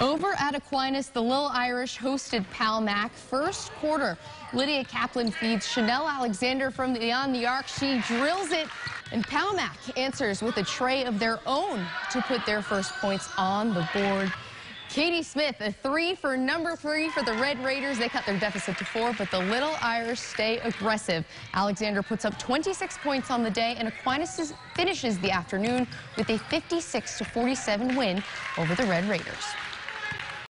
Over at Aquinas, the Little Irish hosted Palmac first quarter. Lydia Kaplan feeds Chanel Alexander from beyond the arc. She drills it, and Palmac answers with a trey of their own to put their first points on the board. Katie Smith, a three for number three for the Red Raiders. They cut their deficit to four, but the Little Irish stay aggressive. Alexander puts up 26 points on the day, and Aquinas finishes the afternoon with a 56-47 win over the Red Raiders.